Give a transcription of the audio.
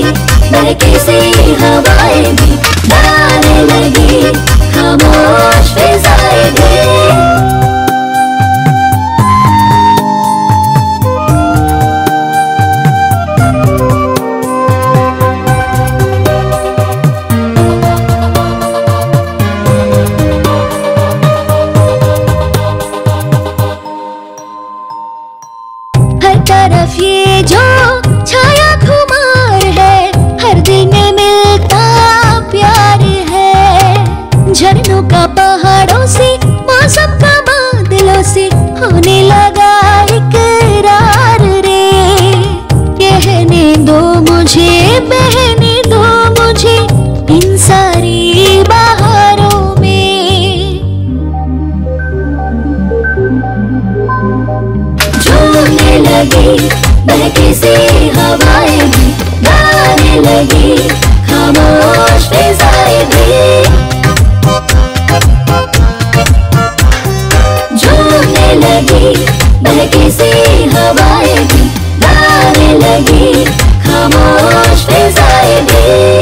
बरके से हवा का पहाड़ों से, मौसम का बादलों से होने लगा इकरार रे। कहने दो मुझे, बहने दो मुझे इन सारी बहारों में। झूमने लगी बहकी सी हवाएँ भी गाने लगी। लगी बहकी सी हवाएँ भी गाने लगी खामोश फिजाएँ भी।